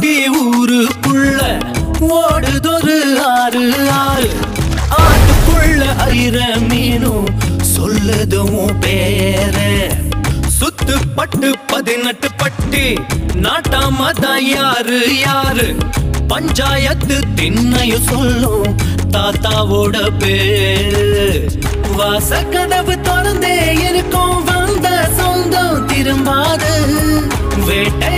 பட்டி ஊருக்குள்ள ஓடுதொரு ஆறு ஆறு. ஆட்டுக்குள்ள ஐர மீனும் சொல்லுதும் பேர. சுத்து பட்டு பதினெட்டு பட்டி நாட்டாம தான் யாரு யாரு? பஞ்சாயத்து திண்ணையும் சொல்லும் தாத்தாவோட பேரு. வாசக்கதவு திறந்தே இருக்கும் வந்த சொந்தம் திரும்பாது. வேட்டை